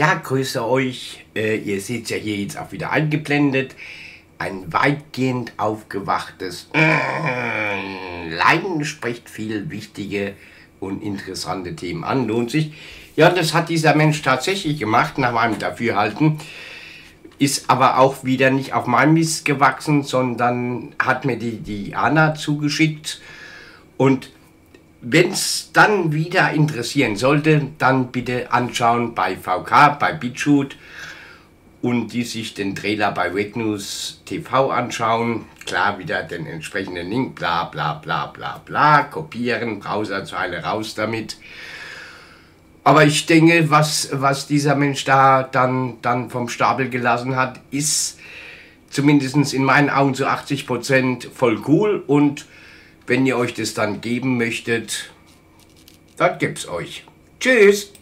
Ja, grüße euch. Äh, ihr seht ja hier jetzt auch wieder eingeblendet. Ein weitgehend aufgewachtes äh, Leiden spricht viel wichtige und interessante Themen an. Lohnt sich. Ja, das hat dieser Mensch tatsächlich gemacht, nach meinem Dafürhalten. Ist aber auch wieder nicht auf mein Mist gewachsen, sondern hat mir die, die Anna zugeschickt. Und wenn es dann wieder interessieren sollte, dann bitte anschauen bei VK, bei BitChute und die sich den Trailer bei Red News TV anschauen. Klar, wieder den entsprechenden Link, bla bla bla bla bla, kopieren, Browserzeile raus damit. Aber ich denke, was, was dieser Mensch da dann, dann vom Stapel gelassen hat, ist zumindest in meinen Augen zu 80% voll cool und wenn ihr euch das dann geben möchtet, dann gibt's euch. Tschüss!